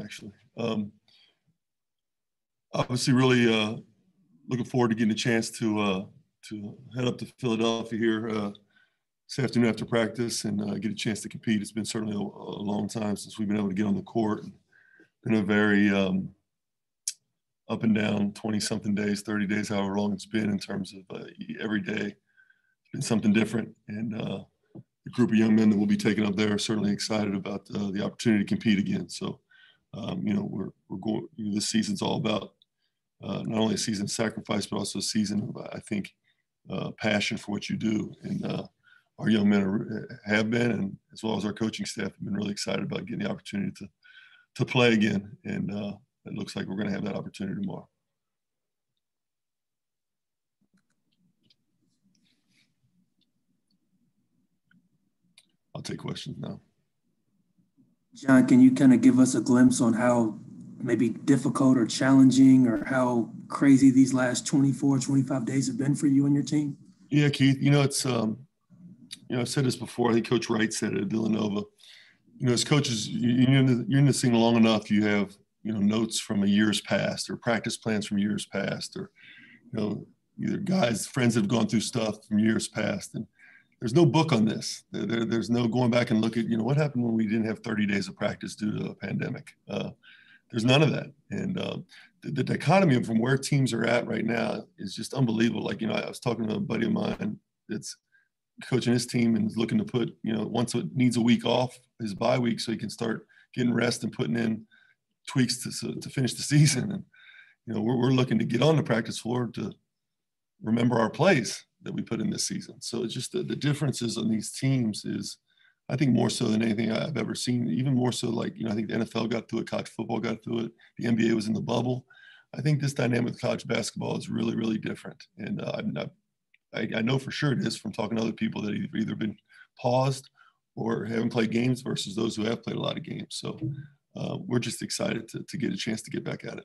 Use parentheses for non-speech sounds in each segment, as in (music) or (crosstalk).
actually. Um, obviously, really uh, looking forward to getting a chance to uh, to head up to Philadelphia here uh, this afternoon after practice and uh, get a chance to compete. It's been certainly a, a, long time since we've been able to get on the court. Been a very um, up and down 20 something days, 30 days, however long it's been in terms of uh, every day. It's been something different. And uh, the group of young men that will be taken up there are certainly excited about uh, the opportunity to compete again. So, um, you know, we're, we're going, you know, this season's all about uh, not only a season of sacrifice, but also a season of, I think, uh, passion for what you do. And uh, our young men are, have been, and as well as our coaching staff, have been really excited about getting the opportunity to, to play again. And it looks like we're going to have that opportunity tomorrow. I'll take questions now. John, can you kind of give us a glimpse on how maybe difficult or challenging or how crazy these last 24, 25 days have been for you and your team? Yeah, Keith, you know, it's, um, you know, I've said this before. I think Coach Wright said it at Villanova. You know, as coaches, you're in, you're in this thing long enough, you have you know notes from a year's past or practice plans from years past or you know either guys friends have gone through stuff from years past and there's no book on this. There, there's no going back and look at you know what happened when we didn't have 30 days of practice due to a pandemic? Uh, there's none of that. And uh, the, the, dichotomy from where teams are at right now is just unbelievable. Like you know i was talking to a buddy of mine that's coaching his team and is looking to put you know once it needs a week off his bye week so he can start getting rest and putting in tweaks to, to finish the (laughs) season. And, you know, we're, we're looking to get on the practice floor to remember our plays that we put in this season. So it's just the, the differences on these teams is, I think more so than anything I've ever seen, even more so like, you know, I think the NFL got through it, college football got through it, the NBA was in the bubble. I think this dynamic with college basketball is really, really different. And uh, I'm not, I, I, know for sure it is from talking to other people that have either been paused or haven't played games versus those who have played a lot of games. So uh, we're just excited to, to get a chance to get back at it.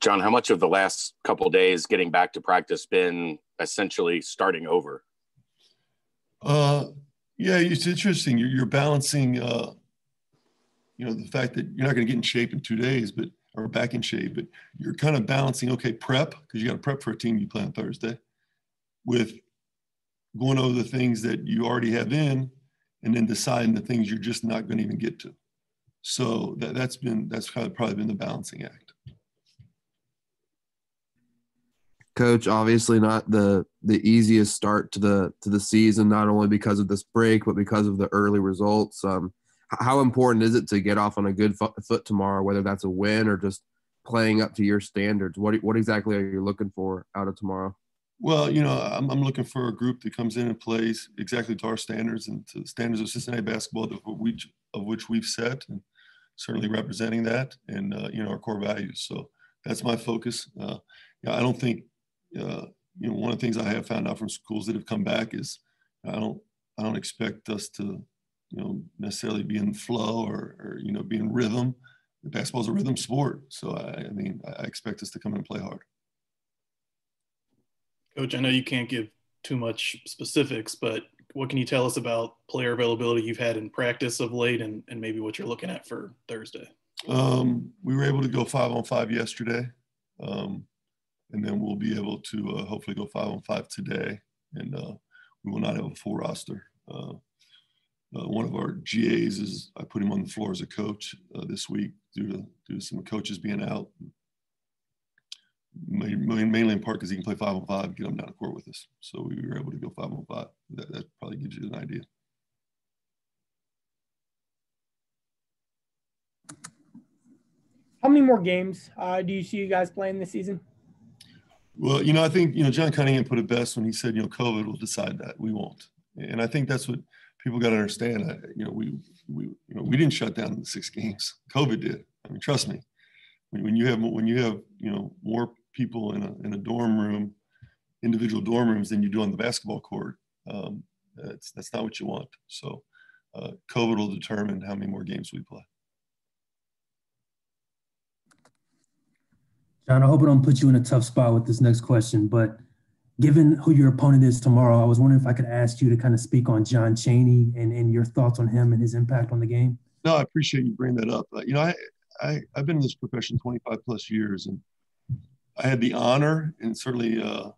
John, how much of the last couple days getting back to practice been essentially starting over? Uh, yeah, it's interesting. You're, you're balancing, uh, you know, the fact that you're not going to get in shape in two days, but or back in shape, but you're kind of balancing. Okay, prep because you got to prep for a team you play on Thursday, with going over the things that you already have in and then deciding the things you're just not going to even get to. So that, that's been that's kind of probably been the balancing act. Coach, obviously not the the easiest start to the to the season, not only because of this break, but because of the early results. Um, how important is it to get off on a good foot tomorrow, whether that's a win or just playing up to your standards? What what exactly are you looking for out of tomorrow? Well, you know, I'm, I'm looking for a group that comes in and plays exactly to our standards and to the standards of Cincinnati basketball of which, of which we've set, and certainly representing that and uh, you know our core values. So that's my focus. Uh, I don't think uh, you know one of the things I have found out from schools that have come back is I don't I don't expect us to you know necessarily be in flow or, or you know be in rhythm. Basketball is a rhythm sport, so I, I mean I expect us to come and play hard. Coach, I know you can't give too much specifics, but what can you tell us about player availability you've had in practice of late and, and maybe what you're looking at for Thursday? Um, we were able to go five on five yesterday. Um, and then we'll be able to uh, hopefully go five on five today. And uh, we will not have a full roster. Uh, uh one of our GAs is I put him on the floor as a coach uh, this week due to, due to some coaches being out mainly in part because he can play five on five, get him down the court with us. So we were able to go five on five. That, that probably gives you an idea. How many more games uh, do you see you guys playing this season? Well, you know, I think you know John Cunningham put it best when he said, you know, COVID will decide that. We won't, and I think that's what people got to understand. I, you know, we we you know we didn't shut down the six games. COVID did. I mean, trust me. When, when you have when you have you know more people in a, in a dorm room, individual dorm rooms than you do on the basketball court. Um, that's, that's not what you want. So uh, COVID will determine how many more games we play. John, I hope I don't put you in a tough spot with this next question, but given who your opponent is tomorrow, I was wondering if I could ask you to kind of speak on John Chaney and, and your thoughts on him and his impact on the game. No, I appreciate you bringing that up. Uh, you know, I, I I've been in this profession 25 plus years, and I had the honor, and certainly uh,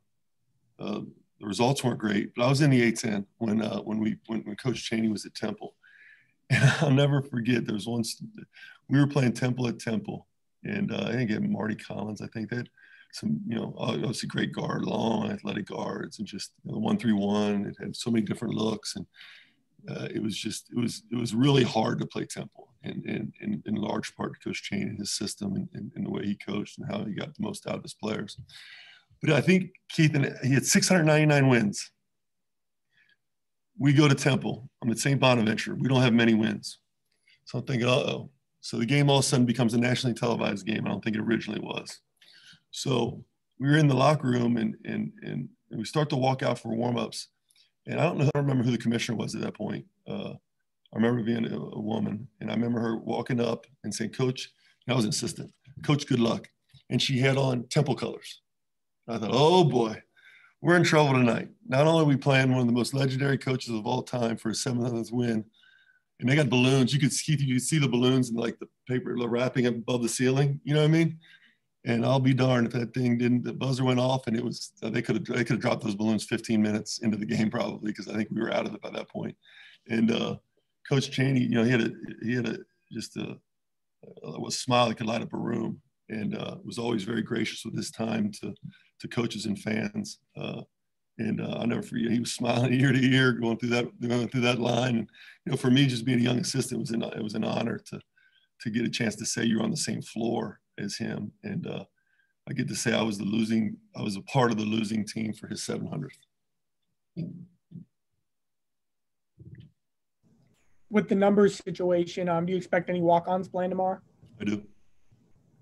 uh, the results weren't great, but I was in the A10 when uh, when we when, when Coach Chaney was at Temple, (laughs) and I'll never forget. There was once we were playing Temple at Temple, and uh, I think it Marty Collins. I think that some you know obviously great guard, long athletic guards, and just you know, one three one. It had so many different looks, and uh, it was just it was it was really hard to play Temple, and in large part to Coach Chaney and his system and, and, and the way he coached and how he got the most out of his players. But I think Keith and he had 699 wins. We go to Temple. I'm at St. Bonaventure. We don't have many wins. So I'm thinking, uh oh. So the game all of a sudden becomes a nationally televised game. I don't think it originally was. So we were in the locker room and and and, and we start to walk out for warm-ups. And I don't know, I don't remember who the commissioner was at that point. Uh, I remember being a, a, woman, and I remember her walking up and saying, "Coach," and I was insistent, "Coach, good luck." And she had on Temple colors. I thought, oh boy, we're in trouble tonight. Not only are we playing one of the most legendary coaches of all time for a 700th win, and they got balloons. You could see you could see the balloons and like the paper wrapping up above the ceiling. You know what I mean? And I'll be darned if that thing didn't. The buzzer went off, and it was they could have they could have dropped those balloons 15 minutes into the game probably because I think we were out of it by that point. And uh, Coach Chaney, you know, he had a he had a just a, a, a smile that could light up a room, and uh, was always very gracious with his time to to coaches and fans. Uh, and uh, I'll never forget, he was smiling (laughs) ear to ear going through that going through that line. And you know, for me, just being a young assistant was an it was an honor to to get a chance to say you're on the same floor as him. And uh, I get to say I was the losing, I was a part of the losing team for his 700th. With the numbers situation, um, do you expect any walk-ons playing tomorrow? I do.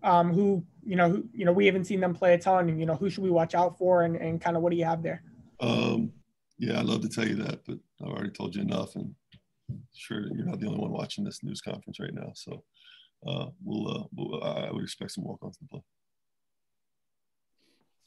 Um, who you know, who, you know, we haven't seen them play a ton. You know, who should we watch out for, and, and kind of what do you have there? Um, yeah, I'd love to tell you that, but I've already told you enough, and sure you're not the only one watching this news conference right now. So uh, we'll, uh, we'll I would expect some walk-ons to play.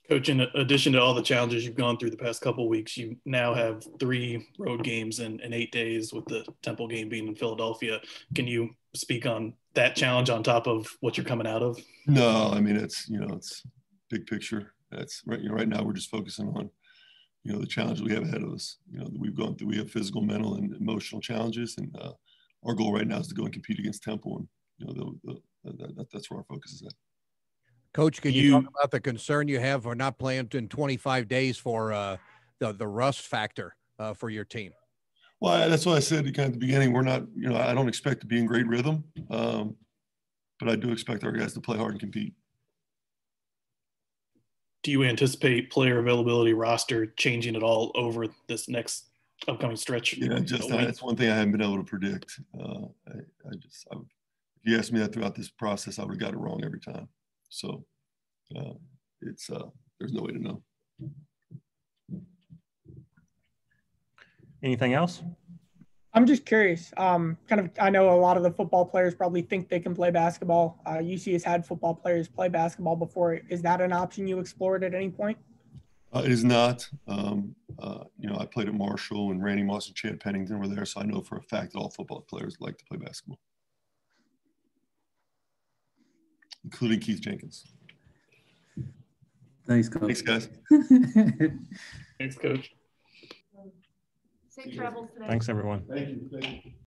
Coach, in addition to all the challenges you've gone through the past couple weeks, you now have three road games in, in eight days, with the Temple game being in Philadelphia. Can you speak on that challenge on top of what you're coming out of? No, I mean it's you know it's big picture. That's right. You know, right now we're just focusing on you know the challenge we have ahead of us. You know we've gone through. We have physical, mental, and emotional challenges, and uh, our goal right now is to go and compete against Temple, and you know the, the, the, that's where our focus is at. Coach, can you, you, talk about the concern you have for not playing in 25 days for uh, the the rust factor uh, for your team? Well, that's what I said kind of at the beginning. We're not, you know, I don't expect to be in great rhythm, um, but I do expect our guys to play hard and compete. Do you anticipate player availability roster changing at all over this next upcoming stretch? Yeah, just that's one thing I haven't been able to predict. Uh, I, I, just, I, if you asked me that throughout this process, I would have got it wrong every time. So uh, it's uh, there's no way to know. Anything else? I'm just curious. Um, kind of, I know a lot of the football players probably think they can play basketball. Uh, UC has had football players play basketball before. Is that an option you explored at any point? Uh, it is not. Um, uh, you know, I played at Marshall, and Randy Moss and Chad Pennington were there, so I know for a fact that all football players like to play basketball, including Keith Jenkins. Thanks, coach. Thanks, guys. (laughs) Thanks, coach. Safe travels today. Thanks, everyone. Thank you. Thank you.